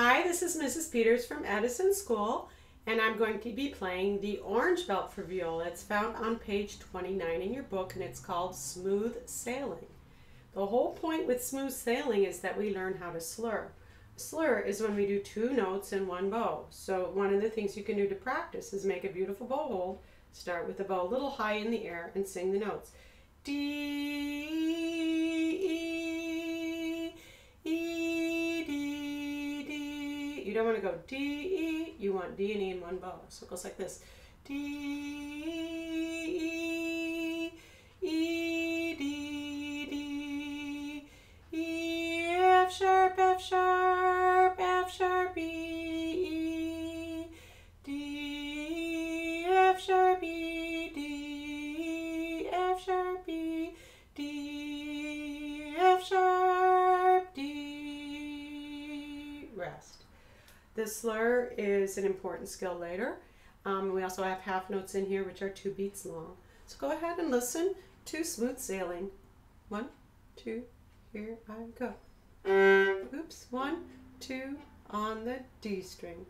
Hi, this is Mrs. Peters from Edison School, and I'm going to be playing the orange belt for viola. It's found on page 29 in your book, and it's called Smooth Sailing. The whole point with smooth sailing is that we learn how to slur. slur is when we do two notes in one bow. So one of the things you can do to practice is make a beautiful bow hold. Start with the bow a little high in the air and sing the notes. D, You don't want to go D, E. You want D and E in one bow. So it goes like this. D, E, E, D, D, E, F sharp, F sharp, F sharp, E, E, D, F sharp, E, D, F sharp, E, D, F sharp, D, rest. This slur is an important skill later. Um, we also have half notes in here, which are two beats long. So go ahead and listen to Smooth Sailing. One, two, here I go. Oops, one, two, on the D string.